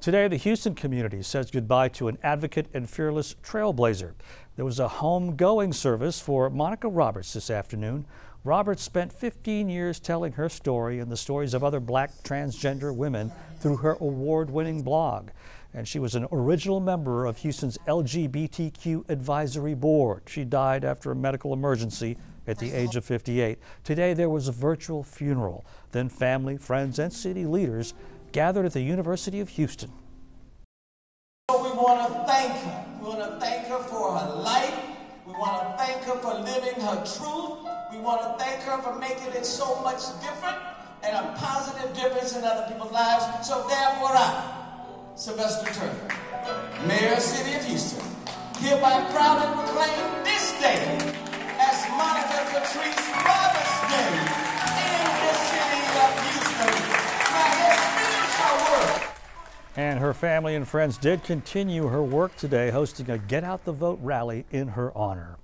Today, the Houston community says goodbye to an advocate and fearless trailblazer. There was a home-going service for Monica Roberts this afternoon. Roberts spent 15 years telling her story and the stories of other black transgender women through her award-winning blog. And she was an original member of Houston's LGBTQ Advisory Board. She died after a medical emergency at the age of 58. Today, there was a virtual funeral. Then family, friends, and city leaders gathered at the University of Houston. So we want to thank her. We want to thank her for her life. We want to thank her for living her truth. We want to thank her for making it so much different and a positive difference in other people's lives. So therefore I, Sylvester Turner, Mayor of City of Houston, hereby proudly proclaim this day And her family and friends did continue her work today, hosting a Get Out the Vote rally in her honor.